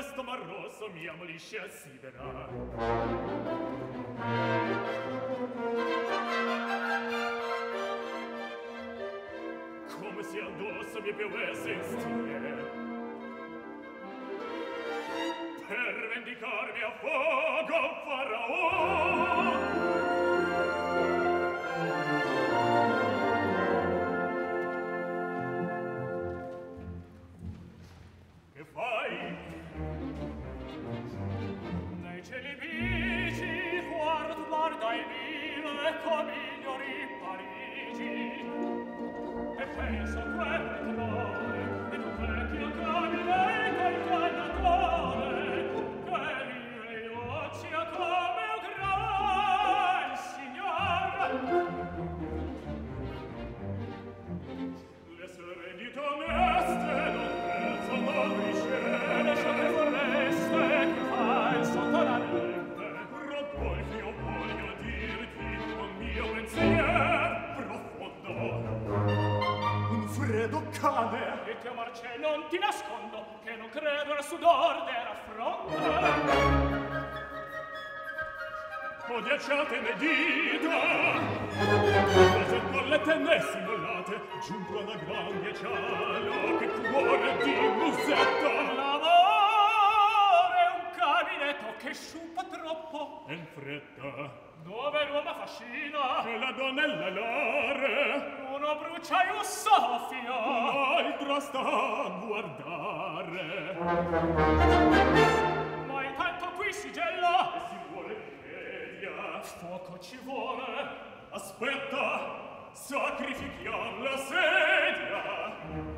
questo mar rosso mi amolisce a sidera. Come se addosso mi piovesse in stile Per vendicarmi a fuoco del sudor della fronte. Odiacciate le dita. Prese colle tenne simulate Giunto alla grande cialo Che cuore di musetto troppo. E in fretta. Dove l'uomo fascina? Che la donnella l'ore. Uno brucia e un soffio. L'altro sta a guardare. Ma intanto qui sigella e si vuole media. Fuoco ci vuole. Aspetta sacrifichiam la sedia.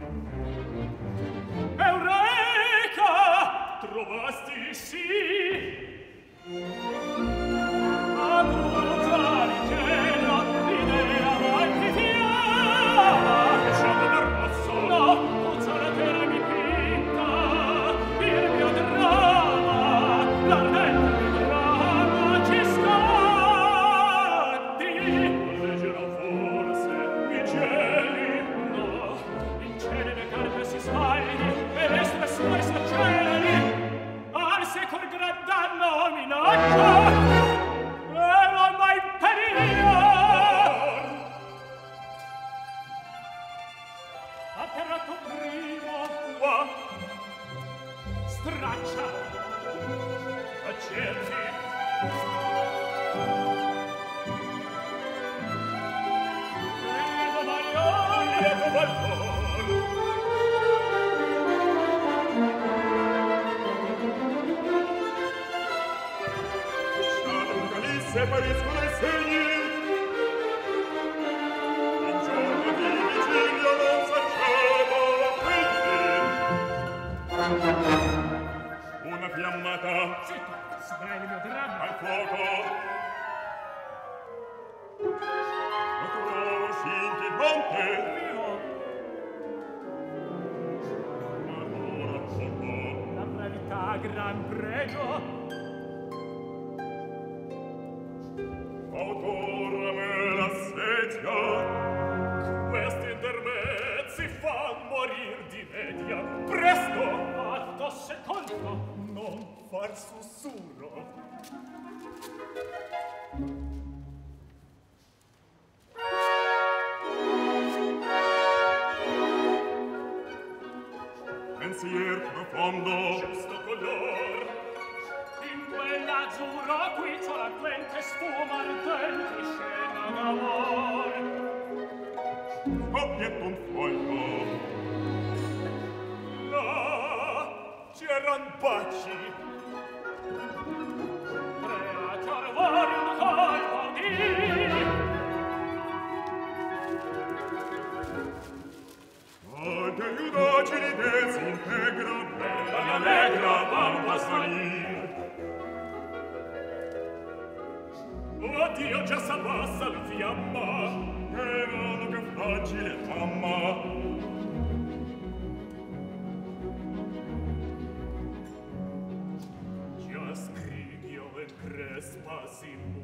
m'allegra par passagni. Oh, Dio già s'abbassa in fiamma, e vado che facile mamma. Già scrigio e crespa si muore,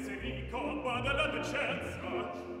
Federico, bada la decenza,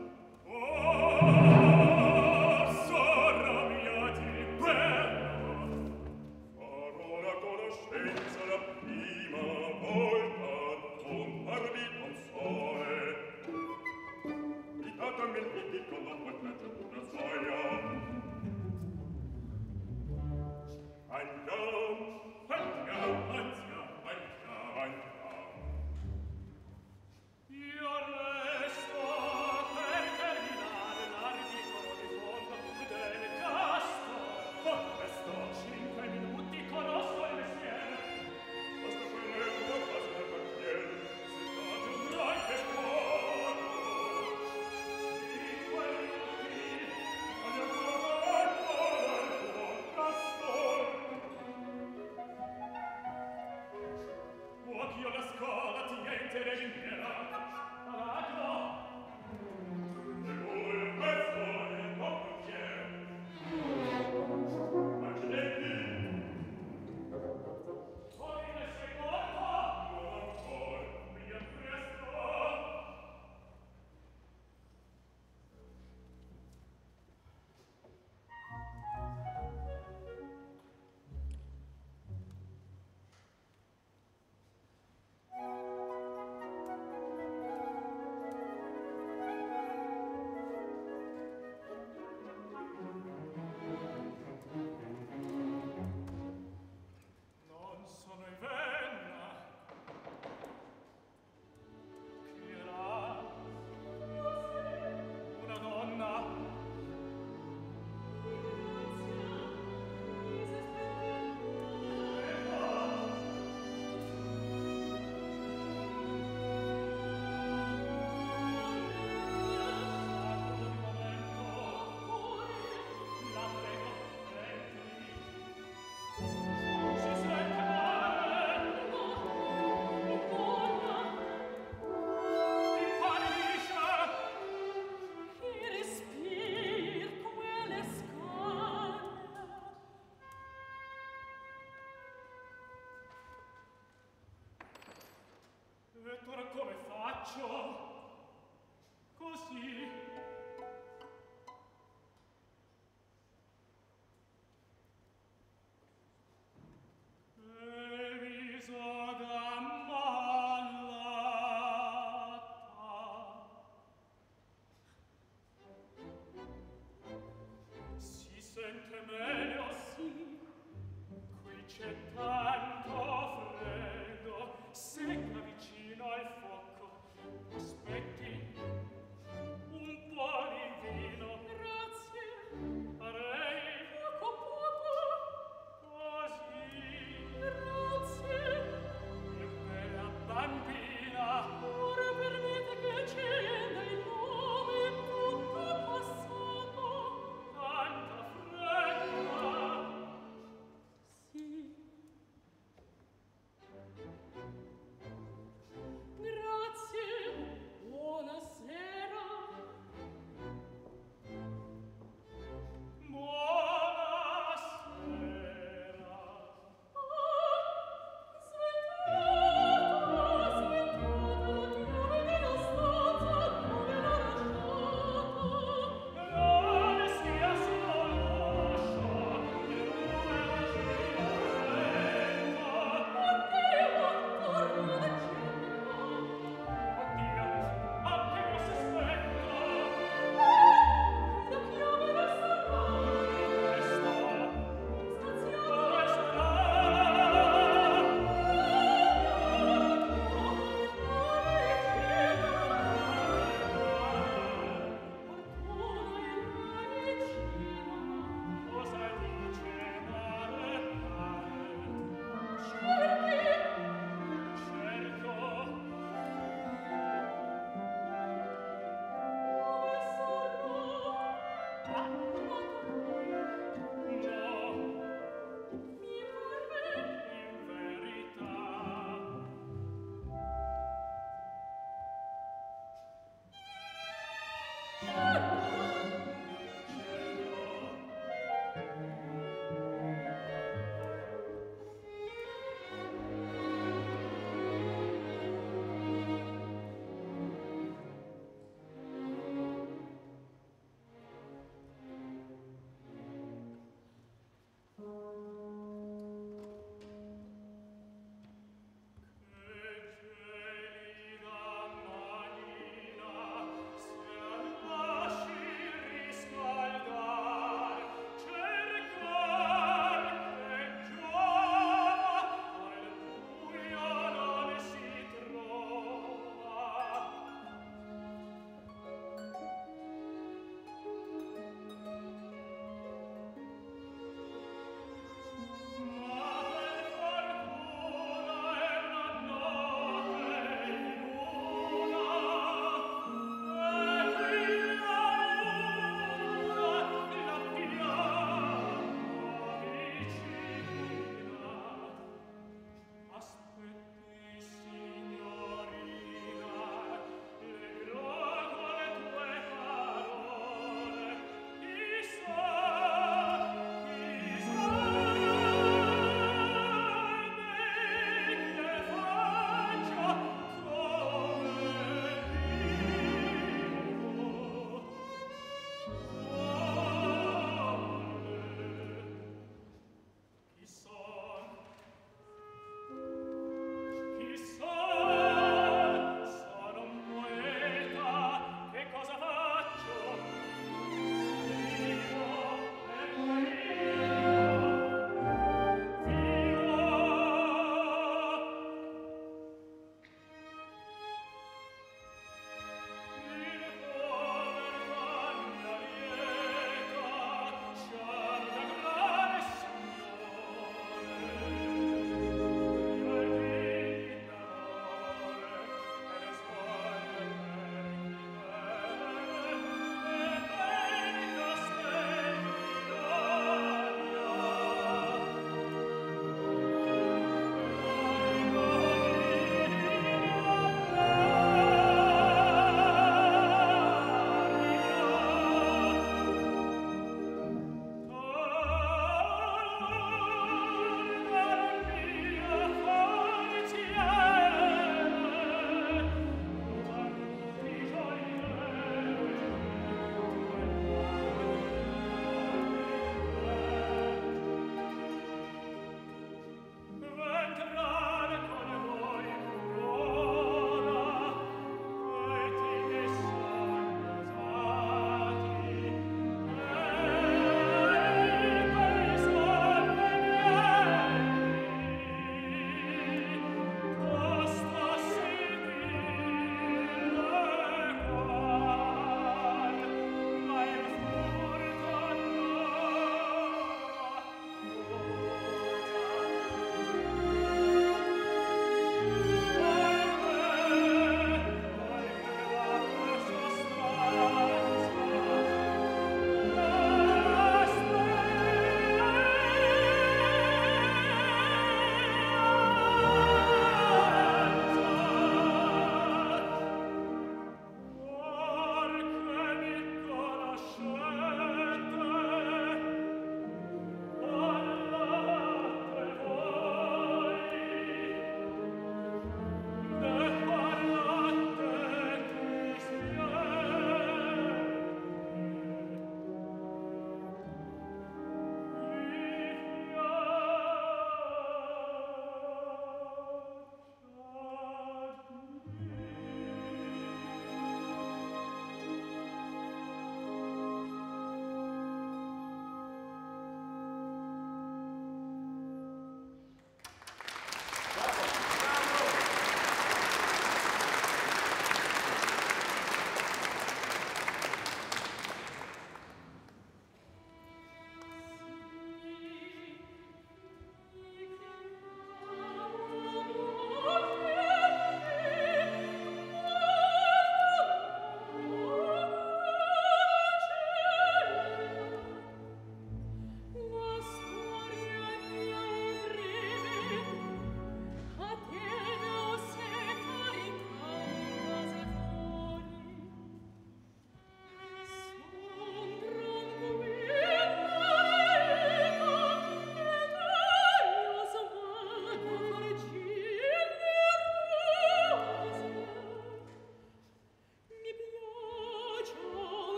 come faccio?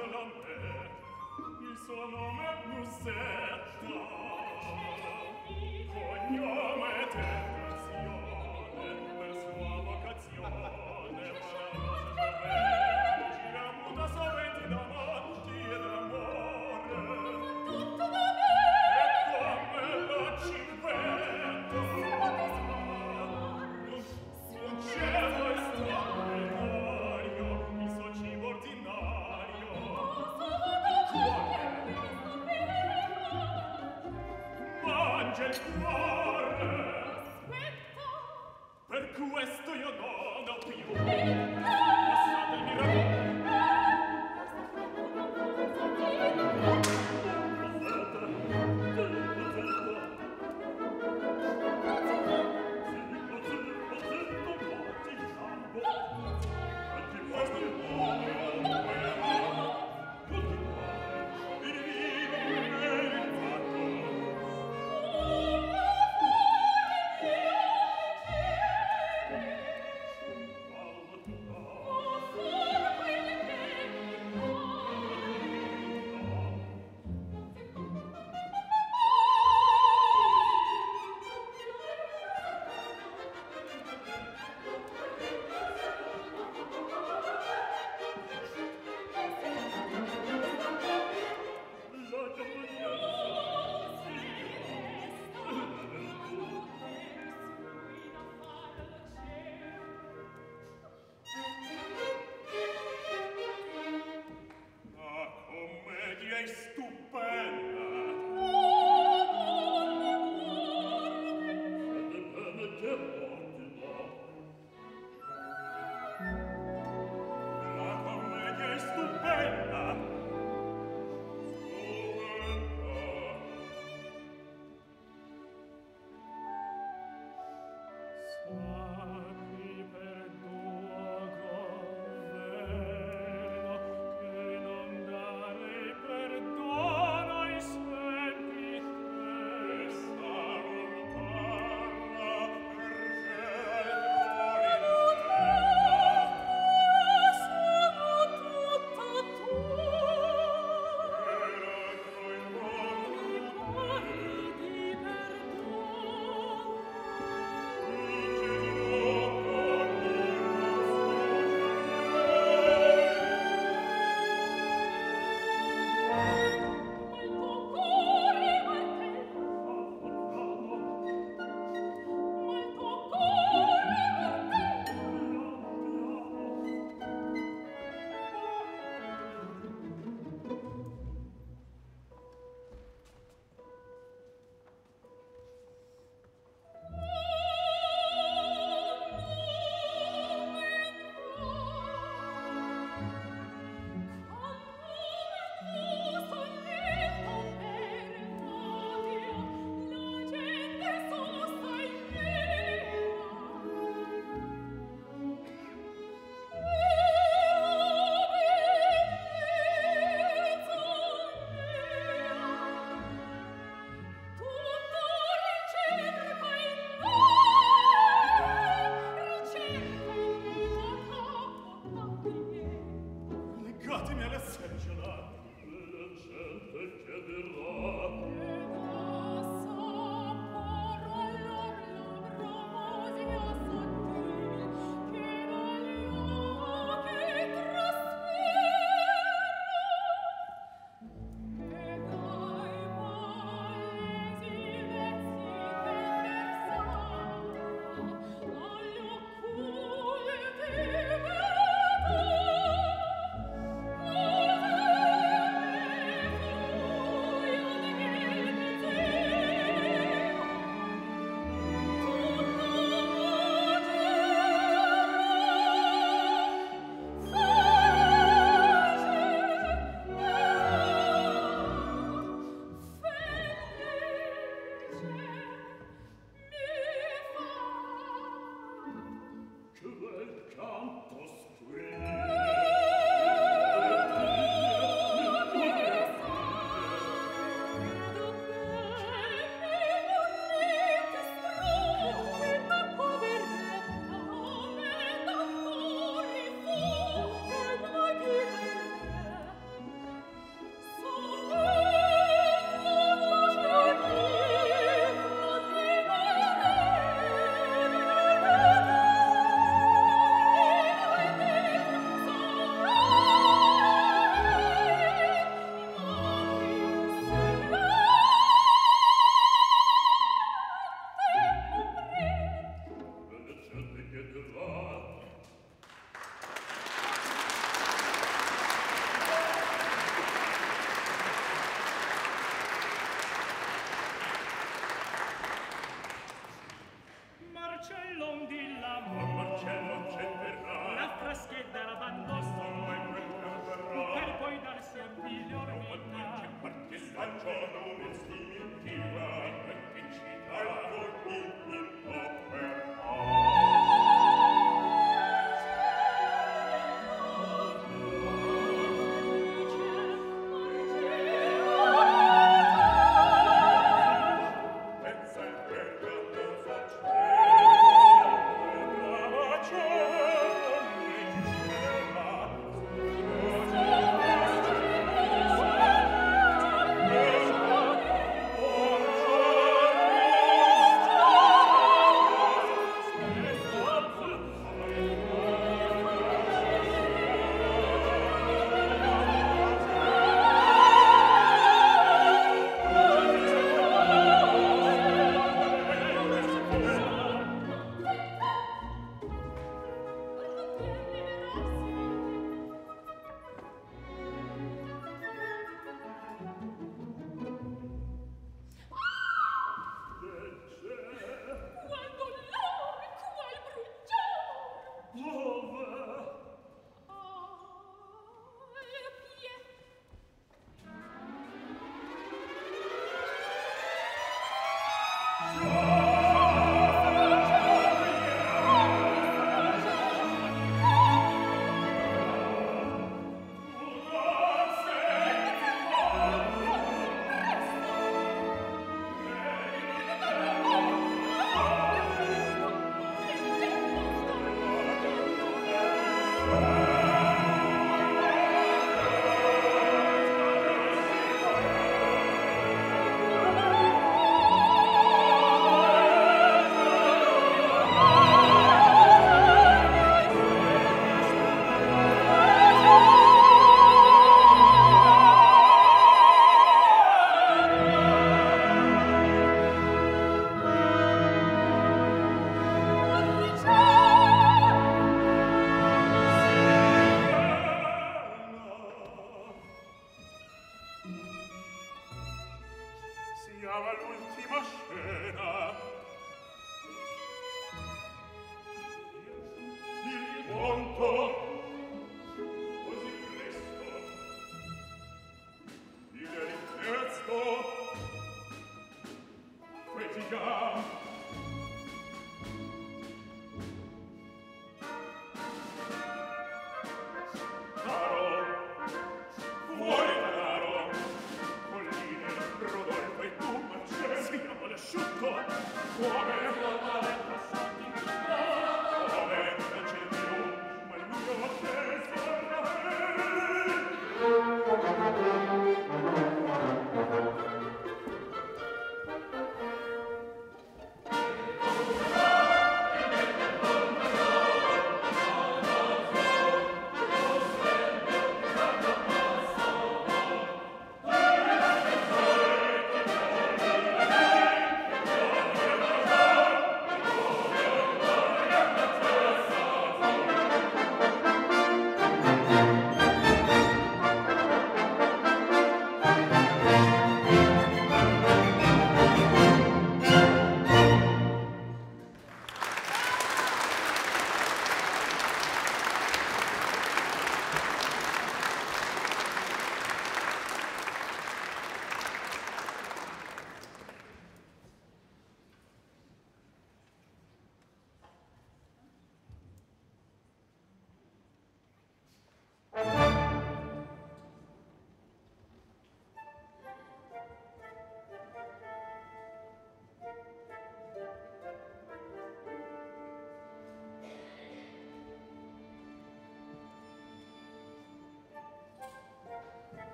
Babylon.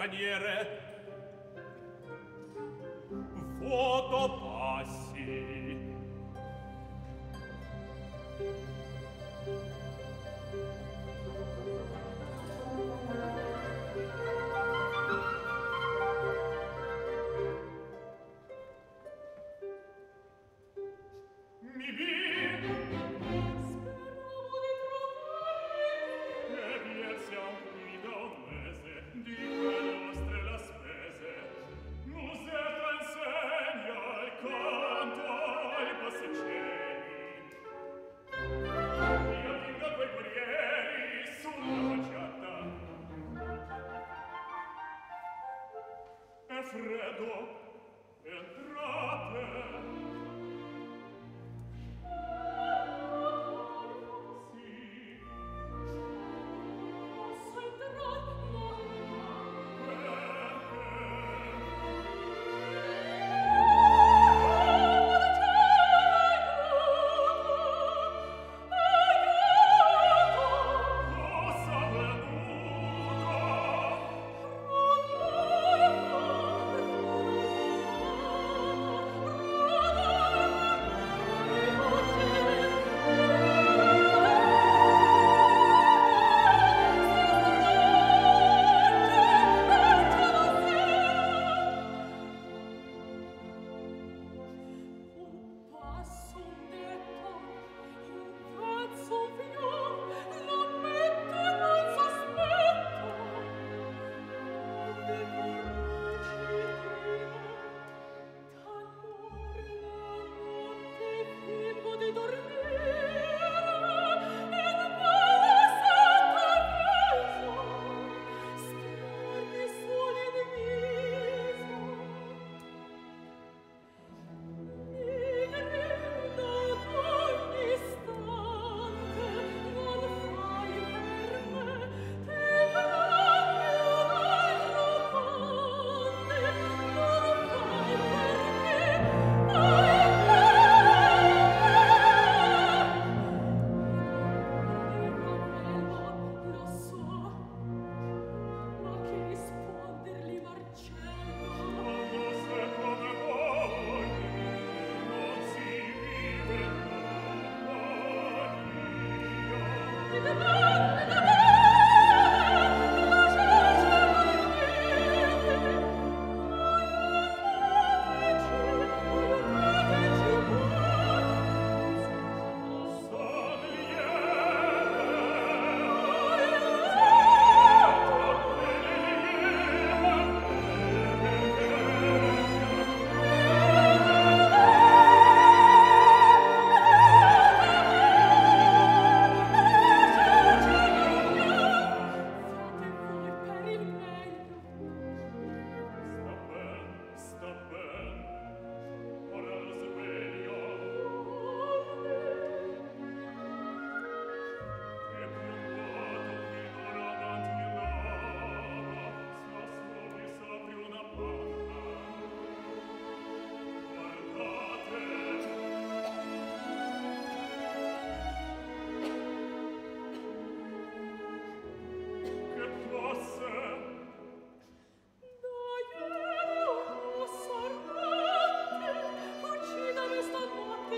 Paniere. freddo entrate!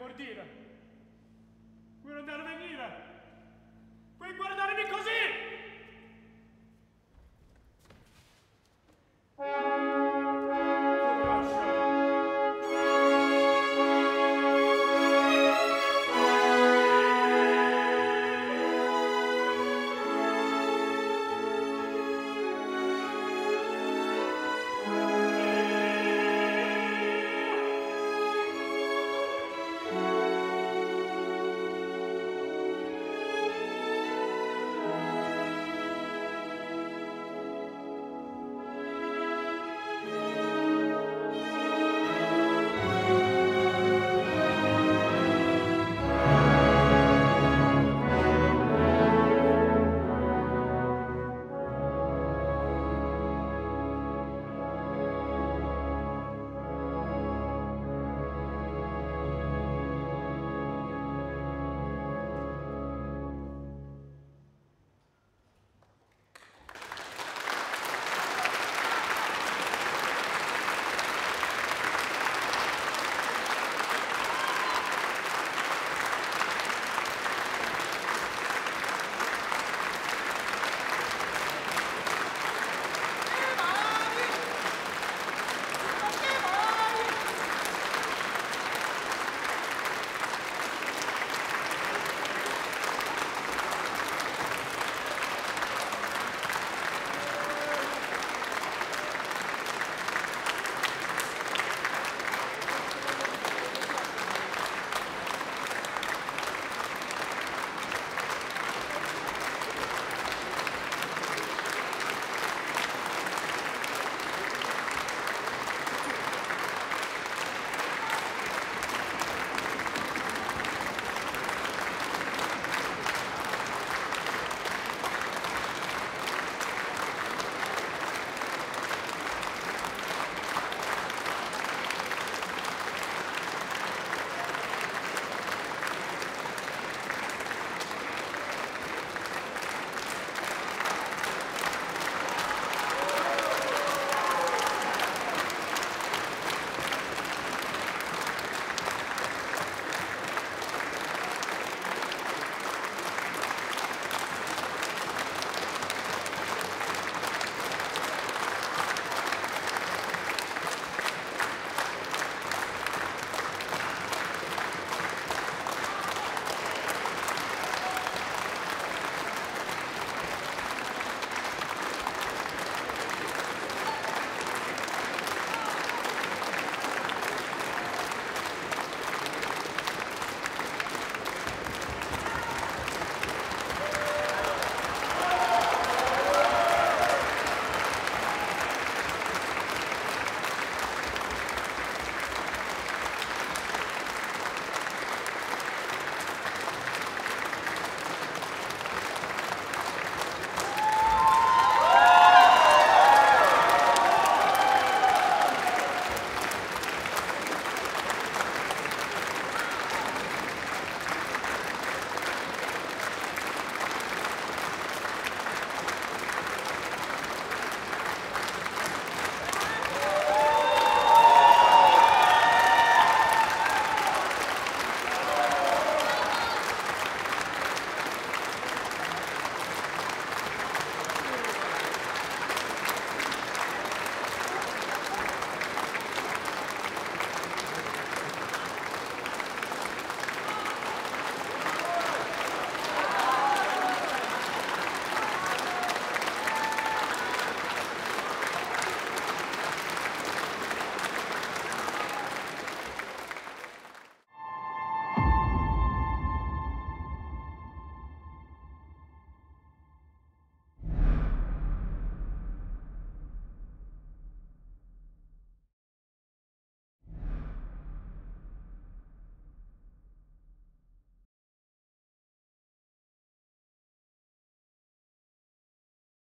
vuol dire?